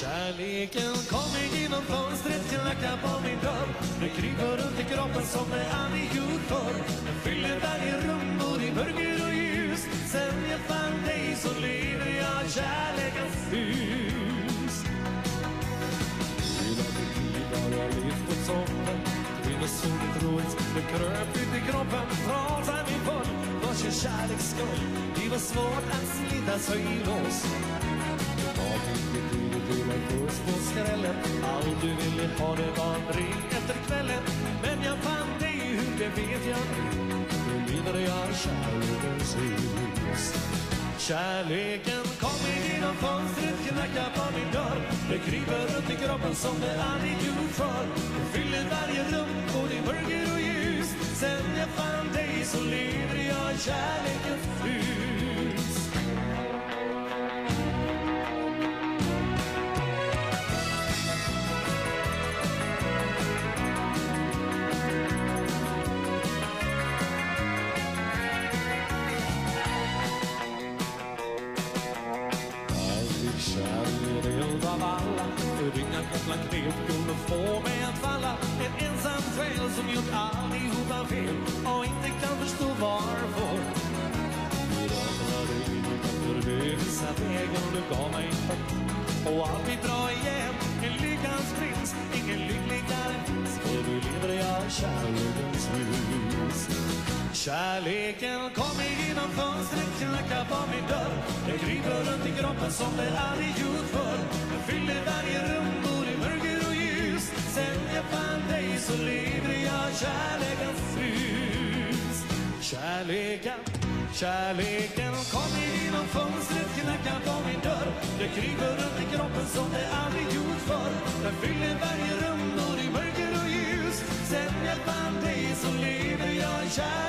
Kärleken kommer genom fönstret, knackar på min dörr Det kryper runt i kroppen som det aldrig gjort förr Den fyller varje rum både i mörker och ljus. Sen jag fann dig så lever jag i kärlekens hus. Hela mitt liv har jag levt på toppen. Till och soligt det kröp ut i kroppen. Trasar min full, varsin kärleks skull. Det var svårt att slita sig loss. Allt det var en ring efter kvällen Men jag fann dig, hur det vet jag. Nu lever jag i kärlekens hus Kärleken kommer genom fönstret, knackar på min dörr. Det kryper runt i kroppen som det aldrig gjort förr Det fyller varje rum, både i mörker och ljus. Sen jag fann dig så lever jag i kärlekens hus. Aldrig är det eld av alla För inga koppla knep kunde få mig att falla En ensam själ som gjort allihopa fel Och inte kan förstå varför Du ramlade in under vissa vägen och du gav mig hopp Och allt blir bra igen En lyckans prins Ingen lyckligare finns För du lever jag i kärlekens hus Kärleken kommer genom fönstret, knackar på min dörr. Den kryper runt i kroppen som det aldrig gjort förr Jag fyller varje rum, både i mörker och ljus. Sen jag fann dig så lever jag i kärlekens hus Kärleken, kärleken kommer genom fönstret, knackar på min dörr. Det kryper runt i kroppen som det aldrig gjort förr. Jag fyller varje rum, både i mörker och ljus. Sen jag fann dig så lever jag i kärlekens